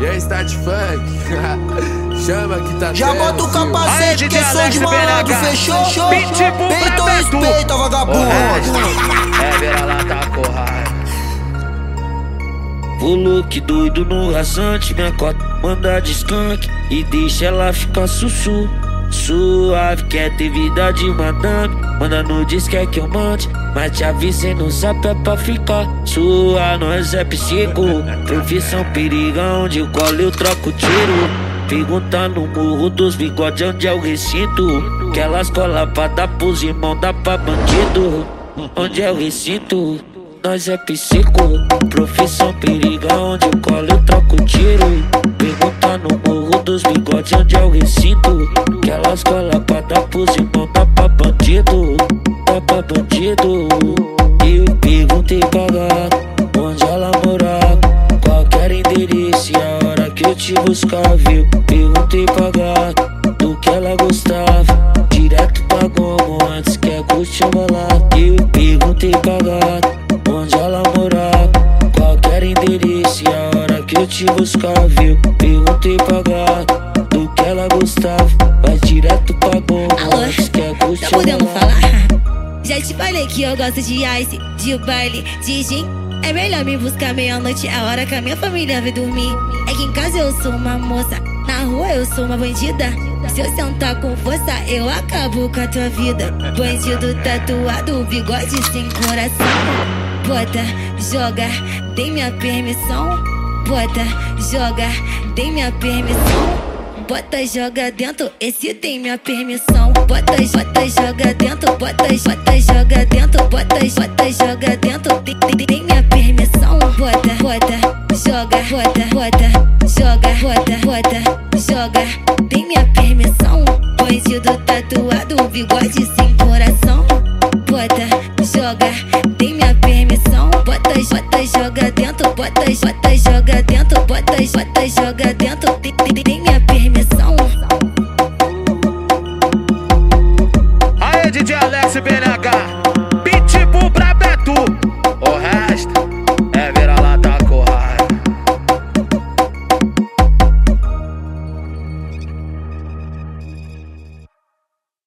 E aí, está de funk? Chama que tá Já bota o capacete que é som de malandro, fechou? fechou? Peito ou respeita, vagabundo? É, vira lá, tá corrado. Vou look doido no rasante, minha cota manda de skunk e deixa ela ficar sussu. Suave, quer ter vida de madame Manda no diz quer que eu mande. Mas te avisei no zap é pra ficar. Sua, nós é psico. Profissão periga onde eu colo eu troco tiro. Pergunta no morro dos bigodes onde é o recinto? Que elas colam pra dar pros irmãos, dá pra bandido. Onde é o recinto? Nós é psico. Profissão periga onde eu Dar pros irmãos, dá pra bandido, pra bandido. Eu perguntei pra gata, onde ela morava, qualquer endereço e a hora que eu te buscar, viu? Perguntei pra gata, do que ela gostava, direto pra gomo antes que a curte lá. Eu perguntei pra gata, onde ela morava, qualquer endereço e a hora que eu te buscar, viu? Perguntei pra gata, do que ela gostava tá podendo falar? Já te falei que eu gosto de ice, de baile, de gin. É melhor me buscar meia-noite, a hora que a minha família vai dormir. É que em casa eu sou uma moça, na rua eu sou uma bandida. Se eu sentar com força, eu acabo com a tua vida. Bandido tatuado, bigode sem coração. Bota, joga, tem minha permissão. Bota, joga, tem minha permissão bota joga dentro, esse tem minha permissão. Bota, bota joga dentro, bota, bota joga dentro, bota, bota joga dentro, tem, tem, tem minha permissão. Bota, bota, joga, bota, bota, joga, bota, bota, joga, tem minha permissão. Bandido tatuado, bigode sem coração. Bota, joga, tem minha permissão. Bota, bota joga dentro, bota, bota joga dentro, bota, bota joga dentro, tem, tem, tem minha permissão. to bed